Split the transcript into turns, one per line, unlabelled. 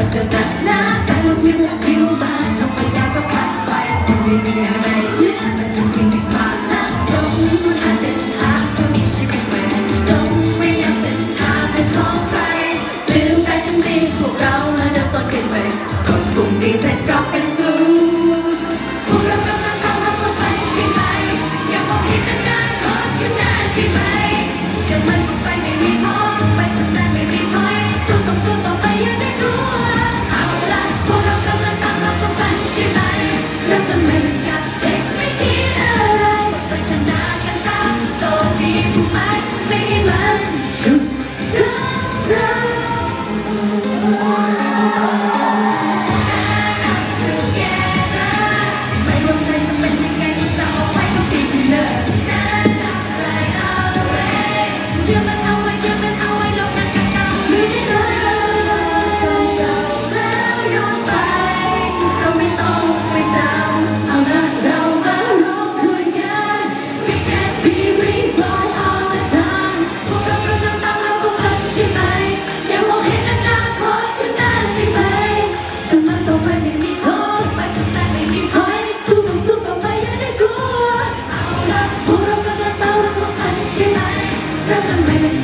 Thank you. Yeah. Remember me.